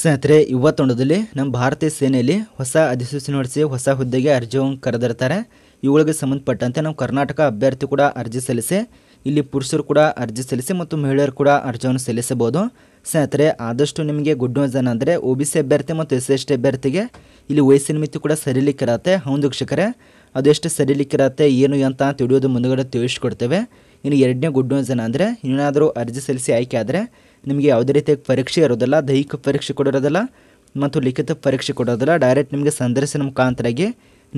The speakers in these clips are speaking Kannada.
ಸ್ನೇಹಿತರೆ ಇವತ್ತೊಂಡದಲ್ಲಿ ನಮ್ಮ ಭಾರತೀಯ ಸೇನೆಯಲ್ಲಿ ಹೊಸ ಅಧಿಸೂಚನೆ ಹೊಡಿಸಿ ಹೊಸ ಹುದ್ದೆಗೆ ಅರ್ಜಿಯನ್ನು ಕರೆದಿರ್ತಾರೆ. ಇವುಗಳಿಗೆ ಸಂಬಂಧಪಟ್ಟಂತೆ ನಾವು ಕರ್ನಾಟಕ ಅಭ್ಯರ್ಥಿ ಕೂಡ ಅರ್ಜಿ ಸಲ್ಲಿಸಿ, ಇಲ್ಲಿ ಪುರುಷರು ಕೂಡ ಅರ್ಜಿ ಸಲ್ಲಿಸಿ ಮತ್ತು ಮಹಿಳೆಯರು ಕೂಡ ಅರ್ಜಿಯನ್ನು ಸಲ್ಲಿಸಬಹುದು. ಸ್ನೇಹಿತರೆ, ಆದಷ್ಟು ನಿಮಗೆ ಗುಡ್ ನ್ಯೂಸ್ ಏನಂದರೆ ಒ ಬಿ ಸಿ ಅಭ್ಯರ್ಥಿ ಮತ್ತು ಎಸ್ ಎಸ್ ಟಿ ಅಭ್ಯರ್ಥಿಗೆ ಇಲ್ಲಿ ವಯಸ್ಸಿನ ಮಿತಿ ಕೂಡ ಸರಿಲಿಕ್ಕಿರತ್ತೆ. ಹೌದು ವೀಕ್ಷಕರೇ, ಅದು ಎಷ್ಟು ಸರಿಲಿಕ್ಕಿರತ್ತೆ, ಏನು ಅಂತ ತಿಳಿಯೋದು ಮುಂದುಗಡೆ ತಿಳಿಸ್ಕೊಡ್ತೇವೆ. ಇನ್ನು ಎರಡನೇ ಗುಡ್ ನ್ಯೂಸ್ ಏನಂದರೆ ಏನಾದರೂ ಅರ್ಜಿ ಸಲ್ಲಿಸಿ ಆಯ್ಕೆ ಆದರೆ ನಿಮಗೆ ಯಾವುದೇ ರೀತಿಯ ಪರೀಕ್ಷೆ ಇರೋದಿಲ್ಲ, ದೈಹಿಕ ಪರೀಕ್ಷೆ ಕೊಡಿರೋದಿಲ್ಲ ಮತ್ತು ಲಿಖಿತ ಪರೀಕ್ಷೆ ಕೊಡೋದಿಲ್ಲ. ಡೈರೆಕ್ಟ್ ನಿಮಗೆ ಸಂದರ್ಶನ ಮುಖಾಂತರಾಗಿ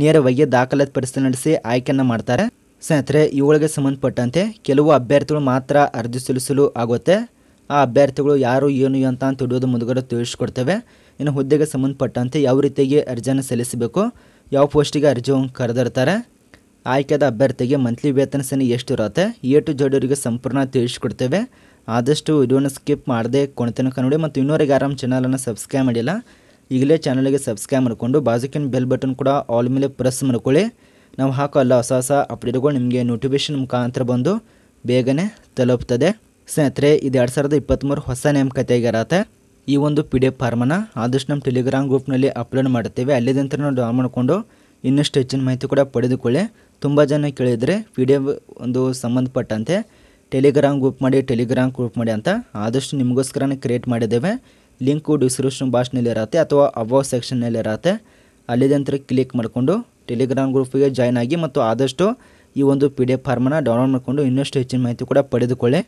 ನೇರವಾಗಿ ದಾಖಲಾತಿ ಪರಿಸ್ಥಿತಿ ನಡೆಸಿ ಆಯ್ಕೆಯನ್ನು ಮಾಡ್ತಾರೆ. ಸ್ನೇಹಿತರೆ, ಇವುಗಳಿಗೆ ಸಂಬಂಧಪಟ್ಟಂತೆ ಕೆಲವು ಅಭ್ಯರ್ಥಿಗಳು ಮಾತ್ರ ಅರ್ಜಿ ಸಲ್ಲಿಸಲು ಆಗುತ್ತೆ. ಆ ಅಭ್ಯರ್ಥಿಗಳು ಯಾರು, ಏನು ಅಂತ ತಿಳಿಯೋದು ಮುಂದುಗಡೆ ತಿಳಿಸ್ಕೊಡ್ತೇವೆ. ಇನ್ನು ಹುದ್ದೆಗೆ ಸಂಬಂಧಪಟ್ಟಂತೆ ಯಾವ ರೀತಿಯಾಗಿ ಅರ್ಜಿಯನ್ನು ಸಲ್ಲಿಸಬೇಕು, ಯಾವ ಪೋಸ್ಟಿಗೆ ಅರ್ಜಿ ಕರೆದಿರ್ತಾರೆ ಆಯ್ಕೆದ ಅಭ್ಯರ್ಥಿಗೆ ಮಂತ್ಲಿ ವೇತನ ಸೇನೆ ಎಷ್ಟು ಇರುತ್ತೆ ಎ ಟು ಜಡ್ ಅವರಿಗೆ ಸಂಪೂರ್ಣ ತಿಳಿಸ್ಕೊಡ್ತೇವೆ. ಆದಷ್ಟು ವಿಡಿಯೋನ ಸ್ಕಿಪ್ ಮಾಡದೆ ಕೊನೆತನಕ ನೋಡಿ ಮತ್ತು ಇನ್ನೂರಿಗೆ ಆರಾಮ್ ಚಾನಲನ್ನು ಸಬ್ಸ್ಕ್ರೈಬ್ ಮಾಡಿಲ್ಲ, ಈಗಲೇ ಚಾನಲ್ಗೆ ಸಬ್ಸ್ಕ್ರೈಬ್ ಮಾಡಿಕೊಂಡು ಬಾಜುಕಿನ ಬೆಲ್ ಬಟನ್ ಕೂಡ ಆಲ್ ಮೇಲೆ ಪ್ರೆಸ್ ಮಾಡ್ಕೊಳ್ಳಿ. ನಾವು ಹಾಕೋ ಎಲ್ಲ ಹೊಸ ಹೊಸ ಅಪ್ಡೇಟ್ಗಳು ನಿಮಗೆ ನೋಟಿಫಿಕೇಶನ್ ಮುಖಾಂತರ ಬಂದು ಬೇಗನೆ ತಲುಪ್ತದೆ. ಸ್ನೇಹಿತರೆ, ಇದು ಎರಡು ಸಾವಿರದ ಇಪ್ಪತ್ತ್ಮೂರು ಹೊಸ ನೇಮಕಾತಿಯಾಗಿರತ್ತೆ ಈ ಒಂದು ಪಿ ಡಿ ಎಫ್ ಫಾರ್ಮನ್ನು ಆದಷ್ಟು ನಮ್ಮ ಟೆಲಿಗ್ರಾಮ್ ಗ್ರೂಪ್ನಲ್ಲಿ ಅಪ್ಲೋಡ್ ಮಾಡುತ್ತೇವೆ ಅಲ್ಲಿದಂತ ನಾವು ಡೌನ್ ಮಾಡಿಕೊಂಡು ಇನ್ನಷ್ಟು ಹೆಚ್ಚಿನ ಮಾಹಿತಿ ಕೂಡ ಪಡೆದುಕೊಳ್ಳಿ. ತುಂಬ ಜನ ಕೇಳಿದರೆ ಪಿ ಡಿ ಎಫ್ ಒಂದು ಸಂಬಂಧಪಟ್ಟಂತೆ ಟೆಲಿಗ್ರಾಮ್ ಗ್ರೂಪ್ ಮಾಡಿ, ಟೆಲಿಗ್ರಾಮ್ ಗ್ರೂಪ್ ಮಾಡಿ ಅಂತ ಆದಷ್ಟು ನಿಮಗೋಸ್ಕರನೇ ಕ್ರಿಯೇಟ್ ಮಾಡಿದ್ದೇವೆ. ಲಿಂಕು ಡಿಸ್ಕ್ರಿಪ್ಷನ್ ಬಾಕ್ಸ್ನಲ್ಲಿ ಇರುತ್ತೆ ಅಥವಾ ಅಬೋ ಸೆಕ್ಷನ್ನಲ್ಲಿ ಇರುತ್ತೆ. ಅಲ್ಲಿದಂತರ ಕ್ಲಿಕ್ ಮಾಡಿಕೊಂಡು ಟೆಲಿಗ್ರಾಮ್ ಗ್ರೂಪಿಗೆ ಜಾಯ್ನ್ ಆಗಿ ಮತ್ತು ಆದಷ್ಟು ಈ ಒಂದು ಪಿ ಡಿ ಎಫ್ ಫಾರ್ಮನ್ನು ಡೌನ್ಲೋಡ್ ಮಾಡಿಕೊಂಡು ಇನ್ನಷ್ಟು ಹೆಚ್ಚಿನ ಮಾಹಿತಿ ಕೂಡ ಪಡೆದುಕೊಳ್ಳಿ.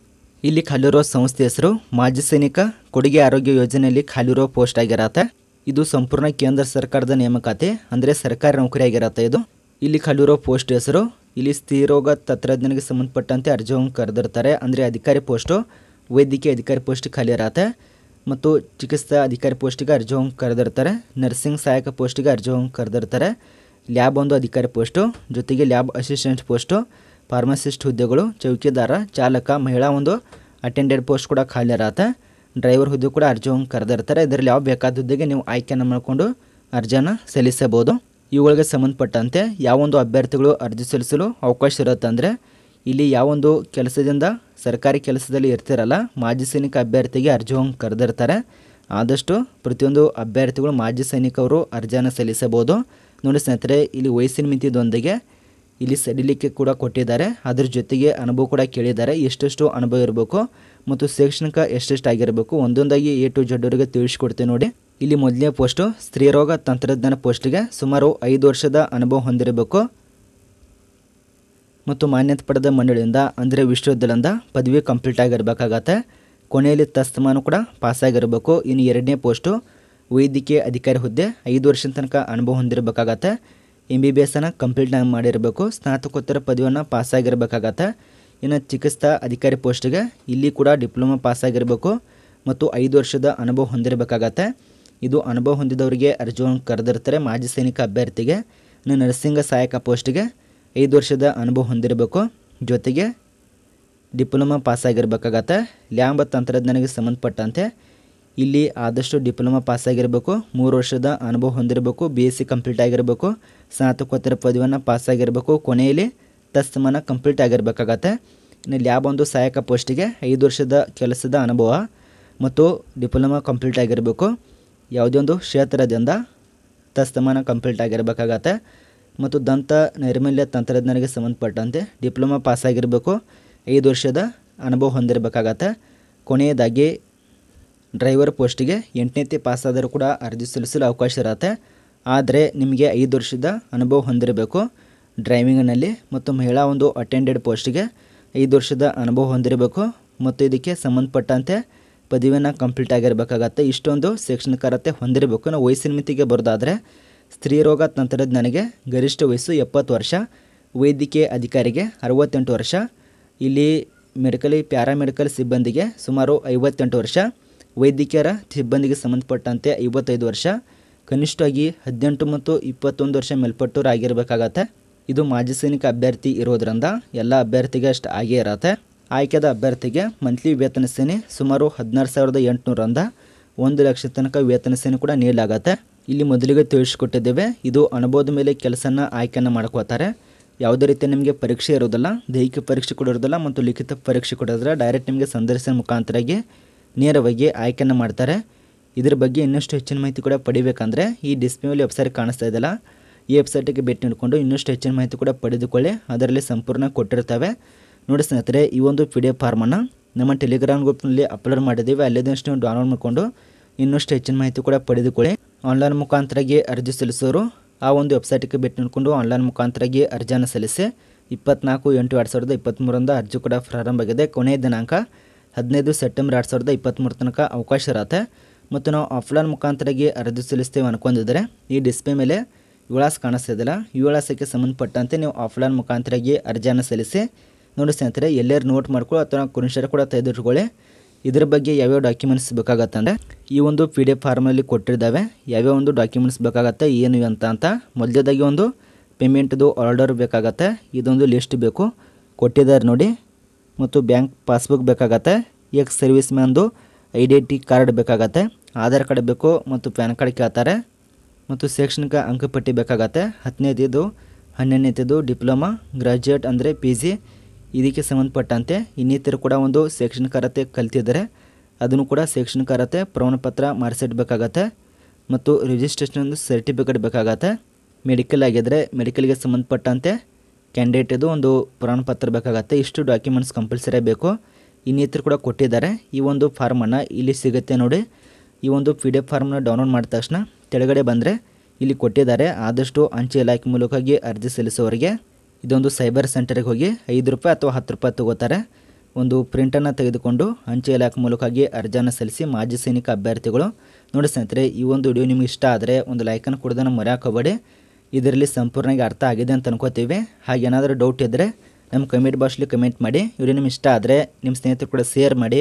ಇಲ್ಲಿ ಖಾಲಿರೋ ಸಂಸ್ಥೆ ಹೆಸರು ಮಾಜಿ ಸೈನಿಕ ಕೊಡುಗೆ ಆರೋಗ್ಯ ಯೋಜನೆಯಲ್ಲಿ ಖಾಲಿರೋ ಪೋಸ್ಟ್ ಆಗಿರತ್ತೆ. ಇದು ಸಂಪೂರ್ಣ ಕೇಂದ್ರ ಸರ್ಕಾರದ ನೇಮಕಾತಿ, ಅಂದರೆ ಸರ್ಕಾರಿ ನೌಕರಿ ಆಗಿರತ್ತೆ ಇದು. ಇಲ್ಲಿ ಖಾಲಿರೋ ಪೋಸ್ಟ್ ಹೆಸರು, ಇಲ್ಲಿ ಸ್ಥಿರೋಗ ತಂತ್ರಜ್ಞಾನಕ್ಕೆ ಸಂಬಂಧಪಟ್ಟಂತೆ ಅರ್ಜಿಯನ್ನು ಕರೆದಿರ್ತಾರೆ, ಅಂದರೆ ಅಧಿಕಾರಿ ಪೋಸ್ಟು, ವೈದ್ಯಕೀಯ ಅಧಿಕಾರಿ ಪೋಸ್ಟ್ ಖಾಲಿ ಇರತ್ತೆ, ಮತ್ತು ಚಿಕಿತ್ಸಾ ಅಧಿಕಾರಿ ಪೋಸ್ಟಿಗೆ ಅರ್ಜಿಯನ್ನು ಕರೆದಿರ್ತಾರೆ, ನರ್ಸಿಂಗ್ ಸಹಾಯಕ ಪೋಸ್ಟಿಗೆ ಅರ್ಜಿಯನ್ನು ಕರೆದಿರ್ತಾರೆ, ಲ್ಯಾಬ್ ಒಂದು ಅಧಿಕಾರಿ ಪೋಸ್ಟು, ಜೊತೆಗೆ ಲ್ಯಾಬ್ ಅಸಿಸ್ಟೆಂಟ್ ಪೋಸ್ಟು, ಫಾರ್ಮಸಿಸ್ಟ್ ಹುದ್ದೆಗಳು, ಚೌಕಿದಾರ, ಚಾಲಕ, ಮಹಿಳಾ ಒಂದು ಅಟೆಂಡೆಡ್ ಪೋಸ್ಟ್ ಕೂಡ ಖಾಲಿ ಇರತ್ತೆ. ಡ್ರೈವರ್ ಹುದ್ದೆ ಕೂಡ ಅರ್ಜಿಯನ್ನು ಕರೆದಿರ್ತಾರೆ. ಇದರಲ್ಲಿ ಯಾವ ಬೇಕಾದ ಹುದ್ದೆಗೆ ನೀವು ಆಯ್ಕೆಯನ್ನು ಮಾಡಿಕೊಂಡು ಅರ್ಜಿಯನ್ನು ಸಲ್ಲಿಸಬಹುದು. ಇವುಗಳಿಗೆ ಸಂಬಂಧಪಟ್ಟಂತೆ ಯಾವೊಂದು ಅಭ್ಯರ್ಥಿಗಳು ಅರ್ಜಿ ಸಲ್ಲಿಸಲು ಅವಕಾಶ ಇರುತ್ತೆ ಅಂದರೆ ಇಲ್ಲಿ ಯಾವೊಂದು ಕೆಲಸದಿಂದ, ಸರ್ಕಾರಿ ಕೆಲಸದಲ್ಲಿ ಇರ್ತಿರಲ್ಲ, ಮಾಜಿ ಸೈನಿಕ ಅಭ್ಯರ್ಥಿಗೆ ಅರ್ಜಿಯನ್ನು ಕರೆದಿರ್ತಾರೆ. ಆದಷ್ಟು ಪ್ರತಿಯೊಂದು ಅಭ್ಯರ್ಥಿಗಳು ಮಾಜಿ ಸೈನಿಕವರು ಅರ್ಜಿಯನ್ನು ಸಲ್ಲಿಸಬಹುದು. ನೋಡಿ ಸ್ನೇಹಿತರೆ, ಇಲ್ಲಿ ವಯಸ್ಸಿನ ಮಿತಿದೊಂದಿಗೆ ಇಲ್ಲಿ ಸಡಿಲಿಕ್ಕೆ ಕೂಡ ಕೊಟ್ಟಿದ್ದಾರೆ. ಅದ್ರ ಜೊತೆಗೆ ಅನುಭವ ಕೂಡ ಕೇಳಿದ್ದಾರೆ. ಎಷ್ಟೆಷ್ಟು ಅನುಭವ ಇರಬೇಕು ಮತ್ತು ಶೈಕ್ಷಣಿಕ ಎಷ್ಟೆಷ್ಟು ಆಗಿರಬೇಕು ಒಂದೊಂದಾಗಿ ಎ ಟು ಜಡ್ ಅವರಿಗೆ ತಿಳಿಸ್ಕೊಡ್ತೀನಿ ನೋಡಿ. ಇಲ್ಲಿ ಮೊದಲನೇ ಪೋಸ್ಟು ಸ್ತ್ರೀರೋಗ ತಂತ್ರಜ್ಞಾನ ಪೋಸ್ಟಿಗೆ ಸುಮಾರು ಐದು ವರ್ಷದ ಅನುಭವ ಹೊಂದಿರಬೇಕು. ಮತ್ತು ಮಾನ್ಯತೆ ಪಡೆದ ಮಂಡಳಿಯಿಂದ, ಅಂದರೆ ವಿಶ್ವವಿದ್ಯಾಲಯದಿಂದ ಪದವಿ ಕಂಪ್ಲೀಟ್ ಆಗಿರಬೇಕಾಗತ್ತೆ ಕೊನೆಯಲ್ಲಿ ತಸ್ತಮಾನು ಕೂಡ ಪಾಸಾಗಿರಬೇಕು ಇನ್ನು ಎರಡನೇ ಪೋಸ್ಟು, ವೈದ್ಯಕೀಯ ಅಧಿಕಾರಿ ಹುದ್ದೆ, ಐದು ವರ್ಷದ ತನಕ ಅನುಭವ ಹೊಂದಿರಬೇಕಾಗತ್ತೆ. ಎಂ ಬಿ ಬಿ ಎಸ್ಸನ್ನು ಕಂಪ್ಲೀಟ್ ಮಾಡಿರಬೇಕು. ಸ್ನಾತಕೋತ್ತರ ಪದವಿಯನ್ನು ಪಾಸಾಗಿರಬೇಕಾಗತ್ತೆ. ಇನ್ನು ಚಿಕಿತ್ಸಾ ಅಧಿಕಾರಿ ಪೋಸ್ಟಿಗೆ ಇಲ್ಲಿ ಕೂಡ ಡಿಪ್ಲೊಮಾ ಪಾಸಾಗಿರಬೇಕು. ಮತ್ತು ಐದು ವರ್ಷದ ಅನುಭವ ಹೊಂದಿರಬೇಕಾಗತ್ತೆ. ಇದು ಅನುಭವ ಹೊಂದಿದವರಿಗೆ ಅರ್ಜಿಯನ್ನು ಕರೆದಿರ್ತಾರೆ ಮಾಜಿ ಸೈನಿಕ ಅಭ್ಯರ್ಥಿಗೆ. ಇನ್ನು ನರ್ಸಿಂಗ್ ಸಹಾಯಕ ಪೋಸ್ಟಿಗೆ ಐದು ವರ್ಷದ ಅನುಭವ ಹೊಂದಿರಬೇಕು. ಜೊತೆಗೆ ಡಿಪ್ಲೊಮಾ ಪಾಸಾಗಿರಬೇಕಾಗತ್ತೆ. ಲ್ಯಾಂಬ ತಂತ್ರಜ್ಞಾನಕ್ಕೆ ಸಂಬಂಧಪಟ್ಟಂತೆ ಇಲ್ಲಿ ಆದಷ್ಟು ಡಿಪ್ಲೊಮಾ ಪಾಸ್ ಆಗಿರಬೇಕು ಮೂರು ವರ್ಷದ ಅನುಭವ ಹೊಂದಿರಬೇಕು ಬಿ ಎಸ್ ಸಿ ಕಂಪ್ಲೀಟ್ ಆಗಿರಬೇಕು, ಸ್ನಾತಕೋತ್ತರ ಪದವಿಯನ್ನು ಪಾಸಾಗಿರಬೇಕು, ಕೊನೆಯಲ್ಲಿ ತಸ್ತಮನ ಕಂಪ್ಲೀಟ್ ಆಗಿರಬೇಕಾಗತ್ತೆ. ಇನ್ನು ಲ್ಯಾಬ್ ಒಂದು ಸಹಾಯಕ ಪೋಸ್ಟಿಗೆ ಐದು ವರ್ಷದ ಕೆಲಸದ ಅನುಭವ ಮತ್ತು ಡಿಪ್ಲೊಮಾ ಕಂಪ್ಲೀಟ್ ಆಗಿರಬೇಕು. ಯಾವುದೇ ಒಂದು ಕ್ಷೇತ್ರದಿಂದ ತಸ್ತಮಾನ ಕಂಪ್ಲೀಟ್ ಆಗಿರಬೇಕಾಗತ್ತೆ. ಮತ್ತು ದಂತ ನೈರ್ಮಲ್ಯ ತಂತ್ರಜ್ಞಾನಕ್ಕೆ ಸಂಬಂಧಪಟ್ಟಂತೆ ಡಿಪ್ಲೊಮಾ ಪಾಸಾಗಿರಬೇಕು, ಐದು ವರ್ಷದ ಅನುಭವ ಹೊಂದಿರಬೇಕಾಗತ್ತೆ. ಕೊನೆಯದಾಗಿ ಡ್ರೈವರ್ ಪೋಸ್ಟಿಗೆ ಎಂಟನೇತಿ ಪಾಸಾದರೂ ಕೂಡ ಅರ್ಜಿ ಸಲ್ಲಿಸಲು ಅವಕಾಶ ಇರುತ್ತೆ. ಆದರೆ ನಿಮಗೆ ಐದು ವರ್ಷದ ಅನುಭವ ಹೊಂದಿರಬೇಕು. ಡ್ರೈವಿಂಗ್ನಲ್ಲಿ ಮತ್ತು ಮಹಿಳಾ ಒಂದು ಅಟೆಂಡೆಡ್ ಪೋಸ್ಟಿಗೆ ಐದು ವರ್ಷದ ಅನುಭವ ಹೊಂದಿರಬೇಕು. ಮತ್ತು ಇದಕ್ಕೆ ಸಂಬಂಧಪಟ್ಟಂತೆ ಪದವಿಯನ್ನು ಕಂಪ್ಲೀಟ್ ಆಗಿರಬೇಕಾಗತ್ತೆ. ಇಷ್ಟೊಂದು ಶೈಕ್ಷಣಿಕರತೆ ಹೊಂದಿರಬೇಕು. ನಾವು ವಯಸ್ಸಿನ ಮಿತಿಗೆ ಬರೋದಾದರೆ ಸ್ತ್ರೀರೋಗ ತಂತ್ರಜ್ಞಾನಿಗೆ ಗರಿಷ್ಠ ವಯಸ್ಸು ಎಪ್ಪತ್ತು ವರ್ಷ, ವೈದ್ಯಕೀಯ ಅಧಿಕಾರಿಗೆ ಅರವತ್ತೆಂಟು ವರ್ಷ, ಇಲ್ಲಿ ಮೆಡಿಕಲಿ ಪ್ಯಾರಾಮೆಡಿಕಲ್ ಸಿಬ್ಬಂದಿಗೆ ಸುಮಾರು ಐವತ್ತೆಂಟು ವರ್ಷ ವೈದ್ಯಕೀಯರ ಸಿಬ್ಬಂದಿಗೆ ಸಂಬಂಧಪಟ್ಟಂತೆ ಐವತ್ತೈದು ವರ್ಷ, ಕನಿಷ್ಠವಾಗಿ ಹದಿನೆಂಟು ಮತ್ತು ಇಪ್ಪತ್ತೊಂದು ವರ್ಷ ಮೇಲ್ಪಟ್ಟವರು ಆಗಿರಬೇಕಾಗತ್ತೆ ಇದು ಮಾಜಿ ಸೈನಿಕ ಅಭ್ಯರ್ಥಿ ಇರೋದ್ರಿಂದ ಎಲ್ಲ ಅಭ್ಯರ್ಥಿಗೆ ಅಷ್ಟು ಆಗೇ ಇರತ್ತೆ. ಆಯ್ಕೆದ ಅಭ್ಯರ್ಥಿಗೆ ಮಂತ್ಲಿ ವೇತನ ಸೇನೆ ಸುಮಾರು ಹದಿನಾರು ಸಾವಿರದ ಎಂಟುನೂರರಿಂದ ಒಂದು ಲಕ್ಷ ತನಕ ವೇತನ ಸೇನೆ ಕೂಡ ನೀಡಲಾಗತ್ತೆ. ಇಲ್ಲಿ ಮೊದಲಿಗೆ ತಿಳಿಸಿಕೊಟ್ಟಿದ್ದೇವೆ, ಇದು ಅನುಭವದ ಮೇಲೆ ಕೆಲಸನ ಆಯ್ಕೆಯನ್ನು ಮಾಡ್ಕೋತಾರೆ ಯಾವುದೇ ರೀತಿ ನಿಮಗೆ ಪರೀಕ್ಷೆ ಇರೋದಿಲ್ಲ ದೈಹಿಕ ಪರೀಕ್ಷೆ ಕೊಡೋದಿಲ್ಲ ಮತ್ತು ಲಿಖಿತ ಪರೀಕ್ಷೆ ಕೊಡೋದಿಲ್ಲ ಡೈರೆಕ್ಟ್ ನಿಮಗೆ ಸಂದರ್ಶನ ಮುಖಾಂತರಾಗಿ ನೇರವಾಗಿ ಆಯ್ಕೆಯನ್ನು ಮಾಡ್ತಾರೆ. ಇದರ ಬಗ್ಗೆ ಇನ್ನಷ್ಟು ಹೆಚ್ಚಿನ ಮಾಹಿತಿ ಕೂಡ ಪಡಿಬೇಕಂದ್ರೆ ಈ ಡಿಸ್ಪ್ಲೇಲಿ ವೆಬ್ಸೈಟ್ ಕಾಣಿಸ್ತಾ ಇದೆಯಲ್ಲ, ಈ ವೆಬ್ಸೈಟಿಗೆ ಭೇಟಿ ನೀಡಿಕೊಂಡು ಇನ್ನಷ್ಟು ಹೆಚ್ಚಿನ ಮಾಹಿತಿ ಕೂಡ ಪಡೆದುಕೊಳ್ಳಿ. ಅದರಲ್ಲಿ ಸಂಪೂರ್ಣ ಕೊಟ್ಟಿರ್ತವೆ. ನೋಡಿ ಸ್ನೇಹಿತರೆ, ಈ ಒಂದು ಪಿ ಡಿ ಎಫ್ ಫಾರ್ಮನ್ನು ನಮ್ಮ ಟೆಲಿಗ್ರಾಮ್ ಗ್ರೂಪ್ನಲ್ಲಿ ಅಪ್ಲೋಡ್ ಮಾಡಿದ್ದೀವಿ. ಅಲ್ಲಿದ್ದಷ್ಟು ನೀವು ಡೌನ್ಲೋಡ್ ಮಾಡಿಕೊಂಡು ಇನ್ನಷ್ಟು ಹೆಚ್ಚಿನ ಮಾಹಿತಿ ಕೂಡ ಪಡೆದುಕೊಳ್ಳಿ. ಆನ್ಲೈನ್ ಮುಖಾಂತರಾಗಿ ಅರ್ಜಿ ಸಲ್ಲಿಸೋರು ಆ ಒಂದು ವೆಬ್ಸೈಟಿಗೆ ಭೇಟಿ ನೀಡಿಕೊಂಡು ಆನ್ಲೈನ್ ಮುಖಾಂತರಾಗಿ ಅರ್ಜಿಯನ್ನು ಸಲ್ಲಿಸಿ, ಇಪ್ಪತ್ನಾಲ್ಕು ಎಂಟು ಎರಡು ಸಾವಿರದ ಇಪ್ಪತ್ತ್ಮೂರರಿಂದ ಅರ್ಜಿ ಕೂಡ ಪ್ರಾರಂಭ ಆಗಿದೆ. ಕೊನೆಯ ದಿನಾಂಕ ಹದಿನೈದು ಸೆಪ್ಟೆಂಬರ್ ಎರಡು ಸಾವಿರದ ಇಪ್ಪತ್ತ್ಮೂರು ತನಕ ಅವಕಾಶ ಇರತ್ತೆ. ಮತ್ತು ನಾವು ಆಫ್ಲೈನ್ ಮುಖಾಂತರಾಗಿ ಅರ್ಜಿ ಸಲ್ಲಿಸ್ತೇವೆ ಅನ್ಕೊಂಡಿದ್ರೆ, ಈ ಡಿಸ್ಪ್ಲೇ ಮೇಲೆ ವಿಳಾಸ ಕಾಣಿಸ್ತಿದ್ದಿಲ್ಲ ಈ ವಿಳಾಸಕ್ಕೆ ಸಂಬಂಧಪಟ್ಟಂತೆ ನೀವು ಆಫ್ಲೈನ್ ಮುಖಾಂತರಾಗಿ ಅರ್ಜಿಯನ್ನು ಸಲ್ಲಿಸಿ, ನೋಡಿ ಸ್ನೇಹಿತರೆ, ಎಲ್ಲರೂ ನೋಟ್ ಮಾಡ್ಕೊಳ್ಳಿ ಅಥವಾ ಕುರುಷರು ಕೂಡ ತೆಗೆದಿಟ್ಕೊಳ್ಳಿ. ಇದ್ರ ಬಗ್ಗೆ ಯಾವ್ಯಾವ ಡಾಕ್ಯುಮೆಂಟ್ಸ್ ಬೇಕಾಗತ್ತಂದರೆ ಈ ಒಂದು ಪಿ ಡಿ ಎಫ್ ಫಾರ್ಮಲ್ಲಿ ಕೊಟ್ಟಿದ್ದಾವೆ. ಯಾವ್ಯಾವ ಒಂದು ಡಾಕ್ಯುಮೆಂಟ್ಸ್ ಬೇಕಾಗತ್ತೆ, ಏನು ಅಂತ ಅಂತ. ಮೊದಲೇದಾಗಿ ಒಂದು ಪೇಮೆಂಟ್ದು ಆರ್ಡರ್ ಬೇಕಾಗತ್ತೆ. ಇದೊಂದು ಲಿಸ್ಟ್ ಬೇಕು. ಕೊಟ್ಟಿದ್ದಾರೆ ನೋಡಿ. ಮತ್ತು ಬ್ಯಾಂಕ್ ಪಾಸ್ಬುಕ್ ಬೇಕಾಗತ್ತೆ. ಎಕ್ಸ್ ಸರ್ವಿಸ್ ಮ್ಯಾನ್ದು ಐಡೆಂಟಿ ಕಾರ್ಡ್ ಬೇಕಾಗತ್ತೆ. ಆಧಾರ್ ಕಾರ್ಡ್ ಬೇಕು ಮತ್ತು ಪ್ಯಾನ್ ಕಾರ್ಡ್ ಕೇಳ್ತಾರೆ. ಮತ್ತು ಶೈಕ್ಷಣಿಕ ಅಂಕಪಟ್ಟಿ ಬೇಕಾಗತ್ತೆ. ಹತ್ತನೇದಿದು ಹನ್ನೆರಡನೇದು ಡಿಪ್ಲೊಮಾ, ಗ್ರಾಜ್ಯುಯೇಟ್ ಅಂದರೆ ಪಿ ಜಿ ಇದಕ್ಕೆ ಸಂಬಂಧಪಟ್ಟಂತೆ ಇನ್ನಿತರ ಕೂಡ ಒಂದು ಶೈಕ್ಷಣಿಕ ಅರ್ಹತೆ ಕಲ್ತಿದ್ದಾರೆ. ಅದನ್ನು ಕೂಡ ಶೈಕ್ಷಣಿಕ ಅರ್ಹತೆ, ಪ್ರಮಾಣಪತ್ರ ಮಾರ್ಕ್ಸೀಟ್ ಮತ್ತು ರಿಜಿಸ್ಟ್ರೇಷನ್ ಸರ್ಟಿಫಿಕೇಟ್ ಬೇಕಾಗತ್ತೆ. ಮೆಡಿಕಲ್ ಆಗಿದ್ದರೆ ಮೆಡಿಕಲ್ಗೆ ಸಂಬಂಧಪಟ್ಟಂತೆ ಕ್ಯಾಂಡಿಡೇಟಿದು ಒಂದು ಪ್ರಮಾಣಪತ್ರ ಬೇಕಾಗತ್ತೆ. ಇಷ್ಟು ಡಾಕ್ಯುಮೆಂಟ್ಸ್ ಕಂಪಲ್ಸರಿ ಬೇಕು. ಇನ್ನಿತರ ಕೂಡ ಕೊಟ್ಟಿದ್ದಾರೆ. ಈ ಒಂದು ಫಾರ್ಮನ್ನು ಇಲ್ಲಿ ಸಿಗುತ್ತೆ ನೋಡಿ. ಈ ಒಂದು ಪಿ ಡಿ ಎಫ್ ಫಾರ್ಮ್ನ ಡೌನ್ಲೋಡ್ ಮಾಡಿದ ತಕ್ಷಣ ಕೆಳಗಡೆ ಬಂದರೆ ಇಲ್ಲಿ ಕೊಟ್ಟಿದ್ದಾರೆ. ಆದಷ್ಟು ಅಂಚೆ ಇಲಾಖೆ ಮೂಲಕವಾಗಿ ಅರ್ಜಿ ಸಲ್ಲಿಸೋರಿಗೆ ಇದೊಂದು ಸೈಬರ್ ಸೆಂಟರ್ಗೆ ಹೋಗಿ ಐದು ರೂಪಾಯಿ ಅಥವಾ ಹತ್ತು ರೂಪಾಯಿ ತಗೋತಾರೆ. ಒಂದು ಪ್ರಿಂಟನ್ನು ತೆಗೆದುಕೊಂಡು ಅಂಚೆ ಇಲಾಖೆ ಮೂಲಕವಾಗಿ ಅರ್ಜಿಯನ್ನು ಸಲ್ಲಿಸಿ ಮಾಜಿ ಸೈನಿಕ ಅಭ್ಯರ್ಥಿಗಳು. ನೋಡಿ ಸ್ನೇಹಿತರೆ, ಈ ಒಂದು ವಿಡಿಯೋ ನಿಮಗೆ ಇಷ್ಟ ಆದರೆ ಒಂದು ಲೈಕನ್ನು ಕೊಡೋದನ್ನು ಮರೆಯೋಕೋಬೇಡಿ ಇದರಲ್ಲಿ ಸಂಪೂರ್ಣವಾಗಿ ಅರ್ಥ ಆಗಿದೆ ಅಂತ ಅನ್ಕೋತೀವಿ. ಹಾಗೆ ಏನಾದರೂ ಡೌಟ್ ಇದ್ದರೆ ನಮ್ಮ ಕಮೆಂಟ್ ಬಾಕ್ಸ್ಲಿ ಕಮೆಂಟ್ ಮಾಡಿ. ವಿಡಿಯೋ ನಿಮ್ಗೆ ಇಷ್ಟ ಆದರೆ ನಿಮ್ಮ ಸ್ನೇಹಿತರು ಕೂಡ ಶೇರ್ ಮಾಡಿ.